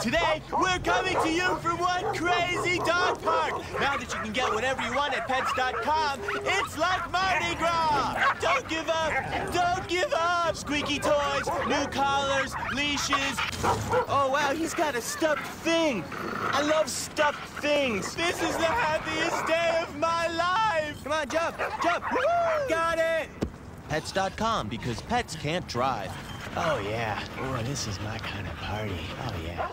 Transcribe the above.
Today, we're coming to you from one crazy dog park. Now that you can get whatever you want at pets.com, it's like Mardi Gras. Don't give up. Don't give up. Squeaky toys, new collars, leashes. Oh, wow, he's got a stuffed thing. I love stuffed things. This is the happiest day of my life. Come on, jump, jump. Got it. Pets.com because pets can't drive. Oh, yeah. Oh, this is my kind of party. Oh, yeah.